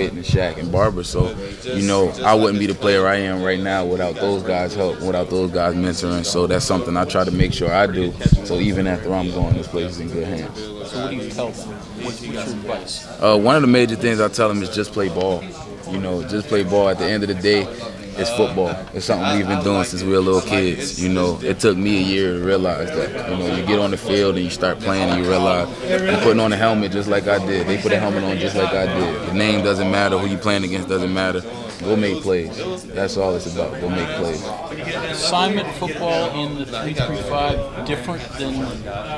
and Shaq and Barber. So, you know, I wouldn't be the player I am right now without those guys' help, without those guys mentoring. So that's something I try to make sure I do. So even after I'm going, this place is in good hands. So what do you tell them? What's your advice? Uh, one of the major things I tell them is just play ball. You know, just play ball. At the end of the day, it's football. It's something we've been doing since we were little kids. You know, it took me a year to realize that. You know, you get on the field and you start playing and you realize you're putting on a helmet just like I did. They put a helmet on just like I did. The name doesn't matter. Who you playing against doesn't matter. Go make plays. That's all it's about. Go make plays. Assignment football in the 335 different than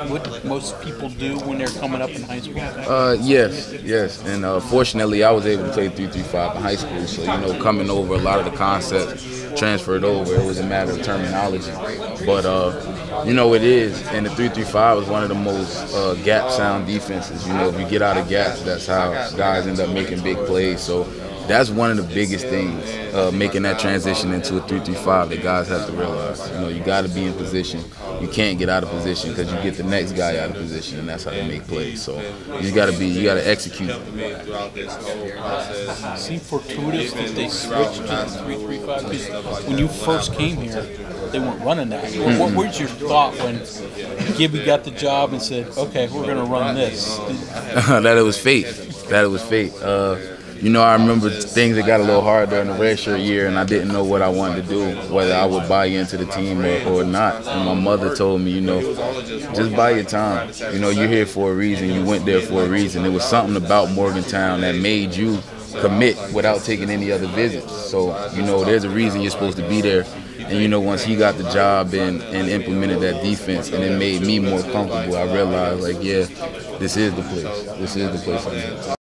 what most people do when they're coming up in high school? Uh, yes, yes. And uh, fortunately, I was able to play 335 in high school. So, you know, coming over, a lot of the concepts transferred over. It was a matter of terminology. But, uh, you know, it is. And the 335 is one of the most uh, gap sound defenses. You know, if you get out of gaps, that's how guys end up making big plays. So, that's one of the biggest things, uh, making that transition into a 3-3-5 that guys have to realize. You know, you got to be in position. You can't get out of position because you get the next guy out of position, and that's how you make plays. So you got to be, you got to execute. Seem fortuitous that they switched to the 3-3-5 because when you first came here, they weren't running that. Mm-hmm. What, what was your thought when Gibby got the job and said, "Okay, we're going to run this"? that it was fate. That it was fate. Uh, you know, I remember things that got a little hard during the redshirt year, and I didn't know what I wanted to do, whether I would buy into the team or, or not. And my mother told me, you know, just buy your time. You know, you're here for a reason. You went there for a reason. There was something about Morgantown that made you commit without taking any other visits. So, you know, there's a reason you're supposed to be there. And you know, once he got the job and, and implemented that defense, and it made me more comfortable, I realized, like, yeah, this is the place. This is the place.